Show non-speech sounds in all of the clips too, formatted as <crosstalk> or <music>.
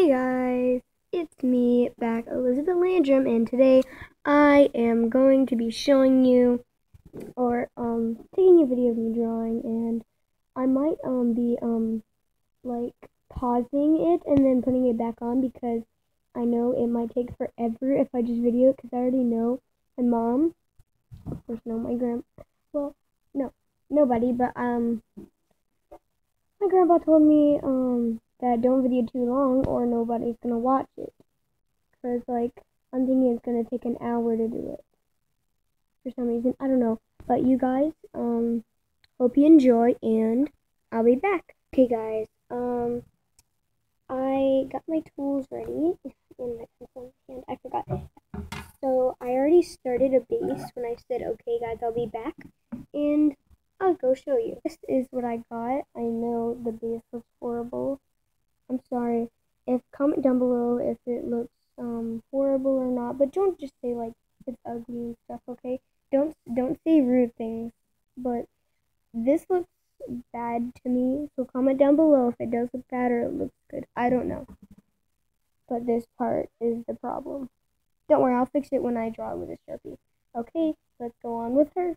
Hey guys, it's me back, Elizabeth Landrum, and today I am going to be showing you or um taking a video of me drawing and I might um be um like pausing it and then putting it back on because I know it might take forever if I just video it because I already know my mom, of course, no, my grand, well, no, nobody, but um my grandpa told me um that don't video too long or nobody's gonna watch it. Cause like I'm thinking it's gonna take an hour to do it for some reason. I don't know. But you guys, um, hope you enjoy and I'll be back. Okay guys, um I got my tools ready in my pencil hand. I forgot. So I already started a base when I said okay guys I'll be back and I'll go show you. This is what I got. I know the base looks horrible. I'm sorry. If comment down below if it looks um horrible or not, but don't just say like it's ugly and stuff, okay? Don't don't say rude things. But this looks bad to me, so comment down below if it does look bad or it looks good. I don't know. But this part is the problem. Don't worry, I'll fix it when I draw with a Sharpie. Okay, let's go on with her.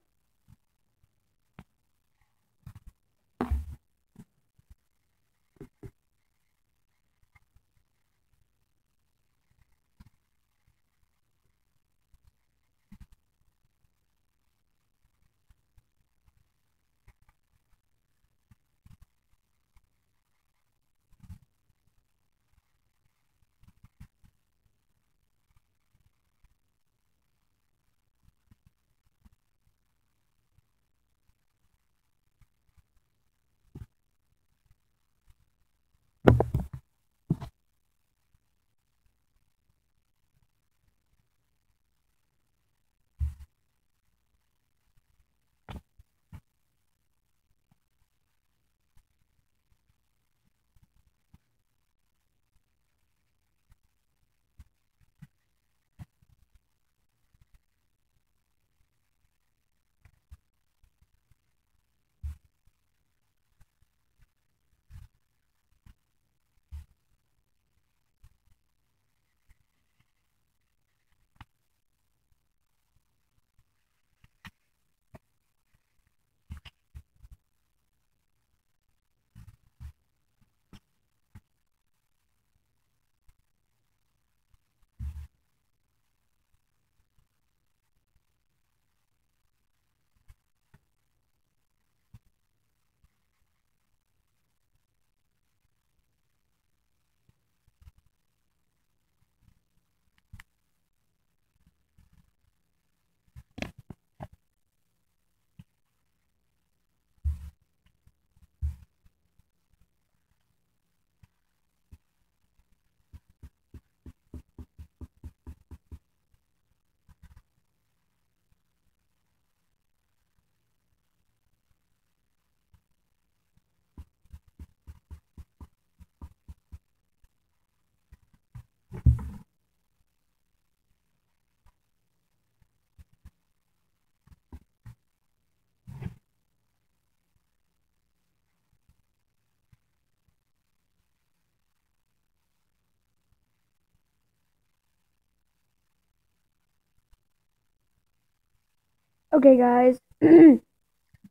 Okay, guys. <clears throat>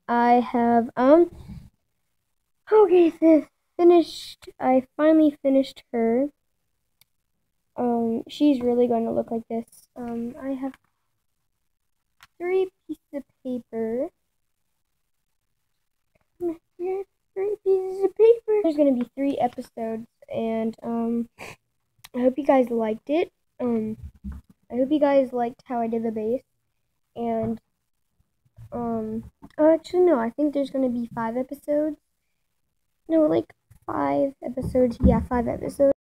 I have, um, okay, so finished, I finally finished her. Um, she's really going to look like this. Um, I have three pieces of paper. Three pieces of paper. There's going to be three episodes, and, um, I hope you guys liked it. Um, I hope you guys liked how I did the base, and um, actually, no, I think there's to be five episodes. No, like five episodes. Yeah, five episodes.